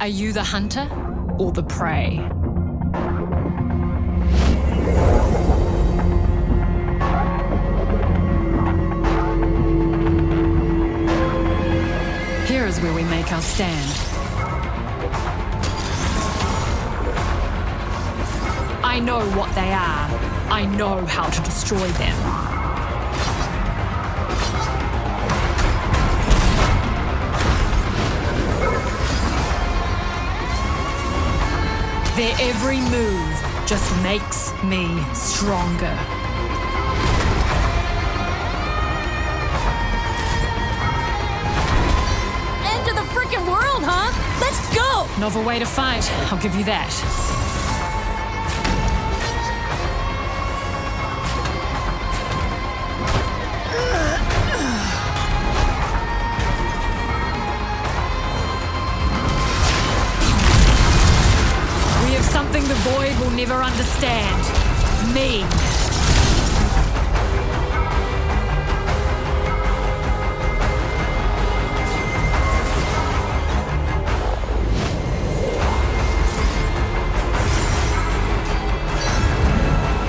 Are you the hunter or the prey? Here is where we make our stand. I know what they are. I know how to destroy them. Their every move just makes me stronger. End of the freaking world, huh? Let's go! Novel way to fight, I'll give you that. Something the Void will never understand. Me.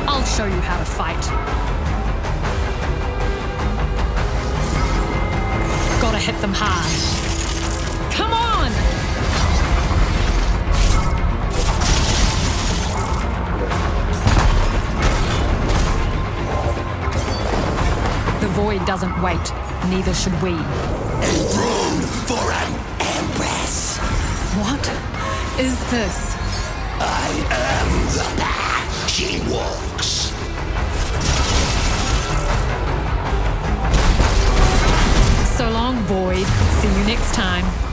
I'll show you how to fight. Gotta hit them hard. Come on! Void doesn't wait, neither should we. Room for an empress. What is this? I am the path she walks. So long, void. See you next time.